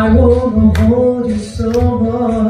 I wanna hold you so much.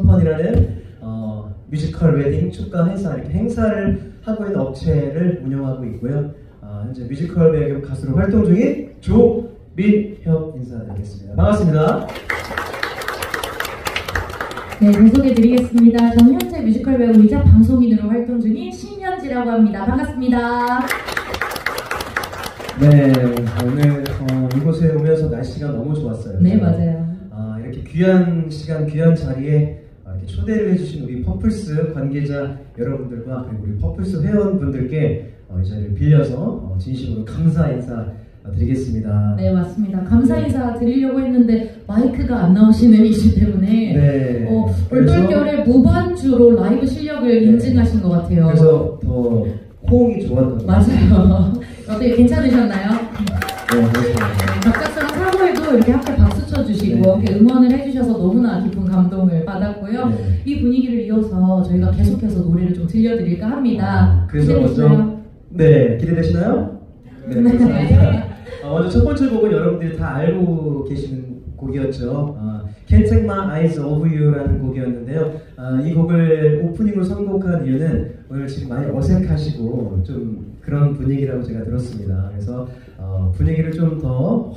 컴퍼니라는 어, 뮤지컬 웨딩 축가 행사 이렇게 행사를 하고 있는 업체를 운영하고 있고요. 어, 현재 뮤지컬 배우 가수로 활동 중인 조민혁 인사드리겠습니다. 반갑습니다. 네, 소개드리겠습니다. 저는 현재 뮤지컬 배우이자 방송인으로 활동 중인 신현지라고 합니다. 반갑습니다. 네, 오늘 어, 이곳에 오면서 날씨가 너무 좋았어요. 네, 맞아요. 아, 이렇게 귀한 시간, 귀한 자리에 아, 이렇게 초대를 해주신 우리 퍼플스 관계자 여러분들과 그리고 우리 퍼플스 회원분들께 어, 이 자리를 빌려서 어, 진심으로 감사 인사 드리겠습니다. 네, 맞습니다. 감사 인사 드리려고 했는데 마이크가 안 나오시는 이슈 때문에 네. 어, 얼떨결에 무반주로 라이브 실력을 네. 인증하신 것 같아요. 그래서 더 호응이 좋았던. 맞아요. 어떻게 괜찮으셨나요? 네, 그렇습니다. 갑작스런 사고에도 이렇게 함께 박 수 쳐주시고 네. 이렇게 응원을 해주셔서 너무나 깊은 감동을 받았고요. 네. 이 분위기를 이어서 저희가 계속해서 노래를 좀 들려드릴까 합니다. 아, 그래서? 먼저 네 기대되시나요? 네, 네. 어, 먼저 첫 번째 곡은 여러분들이 다 알고 계시는 곡이었죠. 어, Can't Take My Eyes Off You라는 곡이었는데요. 아, 이 곡을 오프닝으로 선곡한 이유는 오늘 지금 많이 어색하시고 좀 그런 분위기라고 제가 들었습니다. 그래서 어, 분위기를 좀 더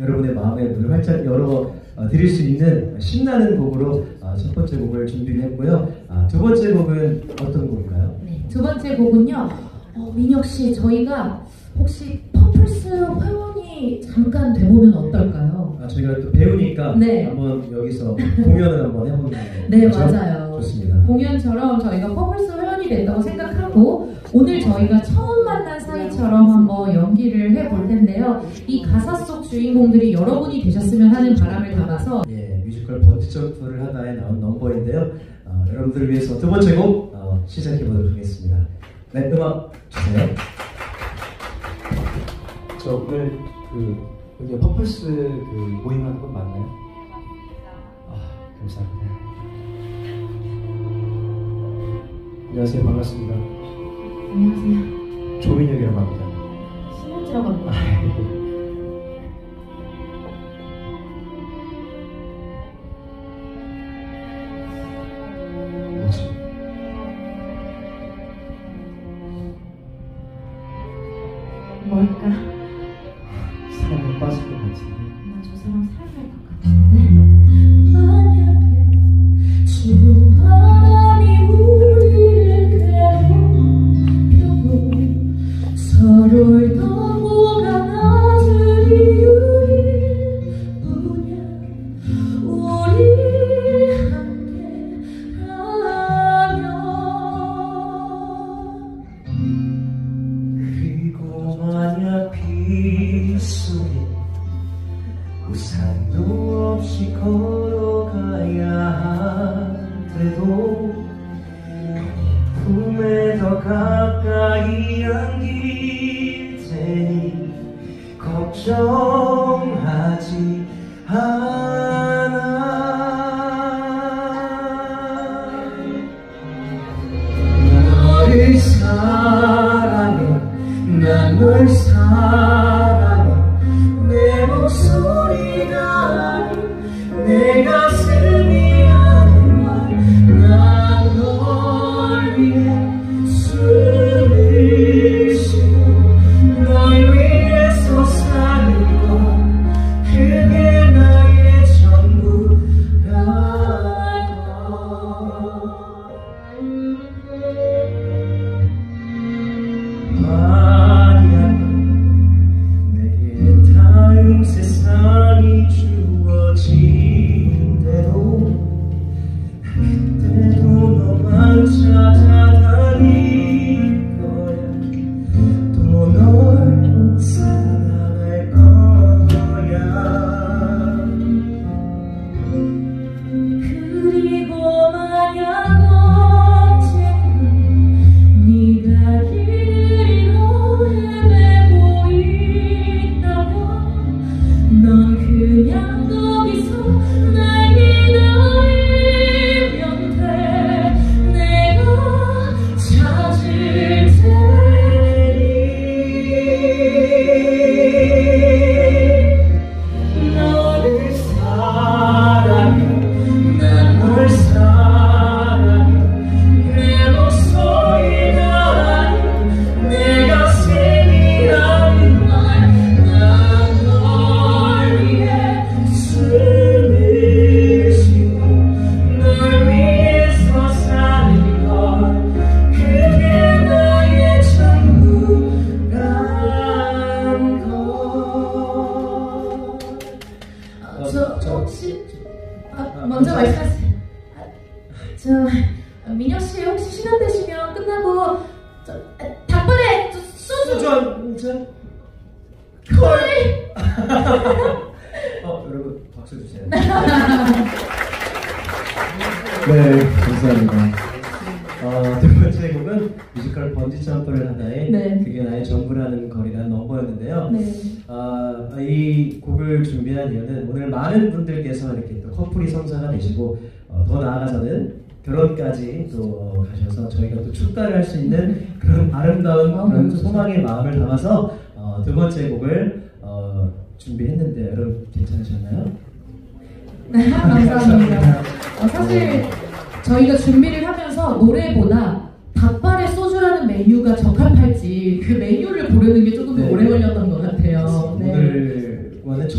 여러분의 마음에 문을 활짝 열어 어, 드릴 수 있는 신나는 곡으로 어, 첫 번째 곡을 준비를 했고요. 아, 두 번째 곡은 어떤 곡인가요? 네, 두 번째 곡은요. 어, 민혁 씨, 저희가 혹시 퍼플스 회원이 잠깐 돼보면 어떨까요? 아, 저희가 또 배우니까 네. 한번 여기서 공연을 한번 해보는 거 네? 맞아요. 좋습니다. 공연처럼 저희가 퍼플스 회원이 된다고 생각하고 오늘 저희가 처음 사이처럼 한번 연기를 해볼 텐데요. 이 가사 속 주인공들이 여러분이 되셨으면 하는 바람을 담아서 예, 뮤지컬 번지점프를 하다에 나온 넘버인데요. 어, 여러분들을 위해서 두 번째 곡 어, 시작해 보도록 하겠습니다. 네, 음악 주세요. 저 오늘 그 여기 퍼플스 그 모임하는 건 맞나요? 아 감사합니다. 안녕하세요 반갑습니다. 안녕하세요. 조민혁이라고 합니다. 신현지라고 합니다. 우산도 없이 걸어가야 돼도 품에 더 가까이 안길 테니 걱정하지 않아. 너를 사랑해 난널 사랑해 love. 먼저 저- 말씀하세요. 아, 저 전부라는 거리라는 넘버였는데요. 네. 아, 이 곡을 준비한 이유는 오늘 많은 분들께서 이렇게 또 커플이 성사가 되시고 어, 더 나아가서는 결혼까지 또 어, 가셔서 저희가 또 축가를 할 수 있는 그런 아름다운 아, 그런. 소망의 마음을 담아서 어, 두 번째 곡을 어, 준비했는데 여러분 괜찮으셨나요? 네, 감사합니다. 어, 사실 저희가 준비를 하면서 노래보다 닭발에 소주라는 메뉴가 적합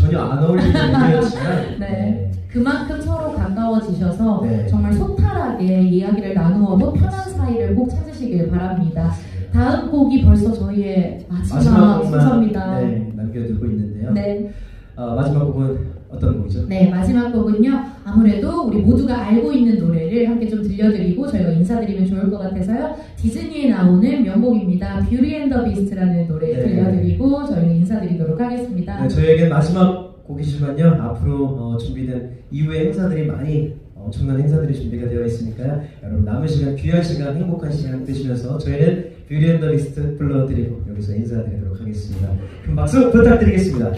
전혀 안 어울리는 의미였지만 네. 그만큼 서로 가까워지셔서 네. 정말 소탈하게 이야기를 나누어도 편한 사이를 꼭 찾으시길 바랍니다. 다음 곡이 벌써 저희의 마지막, 마지막 순서입니다. 네, 남겨두고 있는데요. 네. 어, 마지막 곡은 어떤 곡이죠? 네, 마지막 곡은요. 아무래도 우리 모두가 알고 있는 노래 를 함께 좀 들려드리고 저희가 인사드리면 좋을 것 같아서요. 디즈니에 나오는 명곡입니다. Beauty and the Beast라는 노래 네. 들려드리고 저희는 인사드리도록 하겠습니다. 네, 저희에게 마지막 곡이시지만요. 앞으로 어, 준비된 이후의 행사들이 많이 어, 엄청난 행사들이 준비가 되어 있으니까요. 여러분 남은 시간 귀한 시간 행복한 시간 되시면서 저희는 Beauty and the Beast 불러드리고 여기서 인사드리도록 하겠습니다. 큰 박수 부탁드리겠습니다.